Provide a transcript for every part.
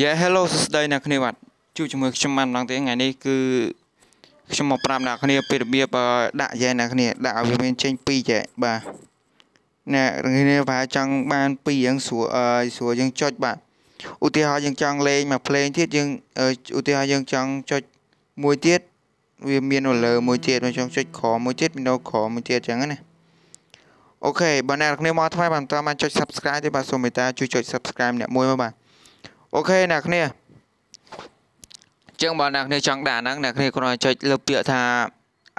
យ៉ា Hello សួស្តីអ្នកគ្នាបាទជួបជាមួយខ្ញុំបានម្ដងទៀតថ្ងៃនេះគឺខ្ញុំមកប្រាប់អ្នកគ្នាពីរបៀបដាក់យ៉ែអ្នកគ្នាដាក់ឲ្យវាមានចេញ2យ៉ែបាទអ្នកគ្នាប្រហែលចង់បាន2យ៉ាងស្រួលអឺស្រួលយើងចុចបាទឧទាហរណ៍យើងចង់លេងមកភ្លេងទៀតយើងឧទាហរណ៍យើងចង់ចុចមួយទៀតវាមាននៅលើមួយទៀតយើងចង់ចុចក្រមួយទៀតមាននៅក្រមួយទៀតអញ្ចឹងណាអូខេបើអ្នកគ្នាមកថ្មីបានតើបានចុច Subscribe ទេបាទសូមមេត្តាជួយចុច Subscribe អ្នកមួយមកបាទ OK អ្នកគ្នាចឹងបើអ្នកគ្នាចង់ដាក់ហ្នឹងអ្នកគ្នាគ្រាន់តែចុចលើពាក្យថា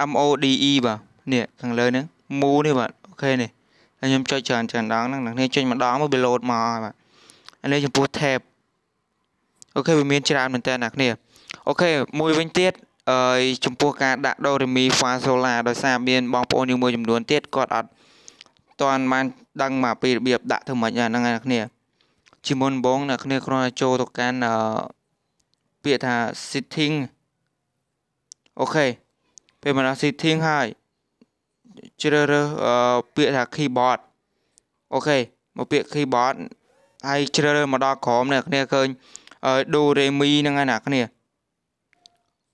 MODE បាទនេះខាងលើហ្នឹង mu នេះបាទអូខេនេះហើយខ្ញុំចុចច្រើនច្រើនដងហ្នឹងអ្នកគ្នាចុចម្ដងមកវា load មកហើយបាទអានេះចំពោះ tab អូខេវាមានច្រើនមែនតើអ្នកគ្នា OK មួយវិញទៀតអឺចំពោះការដាក់ do re mi fa sol la ដោយសារមានបងប្អូនមួយចំនួនទៀតគាត់អត់តាន់បានដឹងមកពីរបៀបដាក់ធ្វើម៉េចហ្នឹងអ្នកគ្នា ជាមុនបងអ្នកគ្នាគ្រាន់តែចូលទៅកាន់អឺពាក្យថា setting OK ពេលមកដល់ setting ហើយជ្រើសរើសពាក្យថា keyboard OK មកពាក្យ keyboard ហើយជ្រើសរើសមកដល់ក្រោមអ្នកគ្នាឃើញ do re mi ហ្នឹងហើយអ្នកគ្នា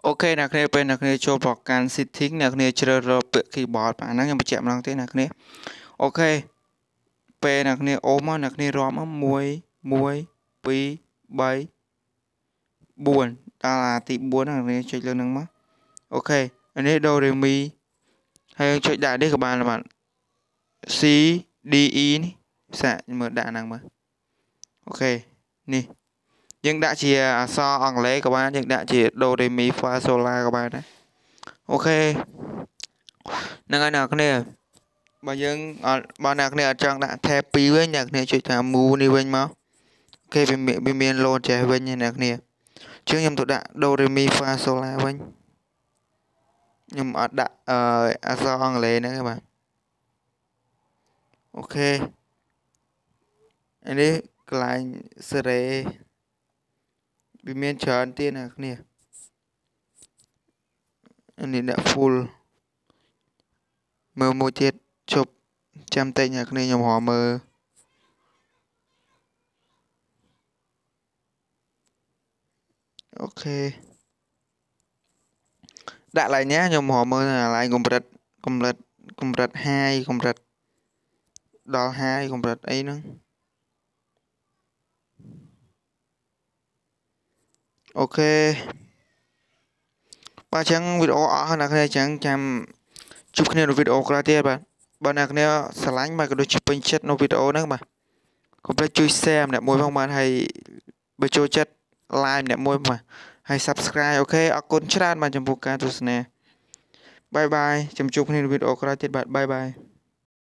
OK អ្នកគ្នាពេលអ្នកគ្នាចូលប្រកាន់ setting អ្នកគ្នាជ្រើសរើសពាក្យ keyboard បាទហ្នឹងខ្ញុំបញ្ជាក់ម្ដងទេអ្នកគ្នាOK ពេលអ្នកគ្នាអូសមកអ្នកគ្នារាប់មក1 1 2 3 4ដល់អាទី4ហ្នឹងយើងចុចលើហ្នឹងមក OK អានេះ do re mi ហើយចុចដាក់នេះក៏បានបាទ C D E នេះសាកមើលដាក់ហ្នឹងមើល OK នេះយើងដាក់ជាអក្សរអង់គ្លេសក៏បានយើងដាក់ជា do re mi fa sol la ក៏បានដែរOK ហ្នឹងហើយអ្នកគ្នាបើយើងអត់បើអ្នកគ្នាអត់ចង់ដាក់ tab 2វិញអ្នកគ្នាចុចថា move នេះវិញមក គេវាមានលោតចេះវិញអ្នកគ្នាជាងខ្ញុំទៅដាក់ do re mi fa sol la វិញខ្ញុំអត់ដាក់អឺអក្សរអង់គ្លេសហ្នឹងទេបាទ OK អានេះកន្លែងសេរីវាមានច្រើនទៀតអ្នកគ្នាអានេះដាក់ full មើលមួយទៀតជប់ចាំតិចអ្នកគ្នាខ្ញុំរកមើល អូខេដាក់ឡើងនេះខ្ញុំរកមើលកន្លែងកម្រិតកម្រិតកម្រិត high កម្រិតដល់ high កម្រិតអីហ្នឹងOK បាទអញ្ចឹងវីដេអូអស់ហើយអ្នកគ្នាអញ្ចឹងចាំជួបគ្នានៅវីដេអូក្រោយទៀតបាទបើអ្នកគ្នាស្រឡាញ់បាទក៏ដូចជាពេញចិត្តនៅវីដេអូហ្នឹងបាទកុំភ្លេចជួយ share ម្នាក់មួយផងបាទហើយបើចូលចិត្ត like ម្នាក់មួយបាទហើយ subscribe អូខេអរគុណច្រើនបាទចំពោះការទស្សនា bye bye ចាំជួបគ្នានៅវីដេអូក្រោយទៀតបាទ bye bye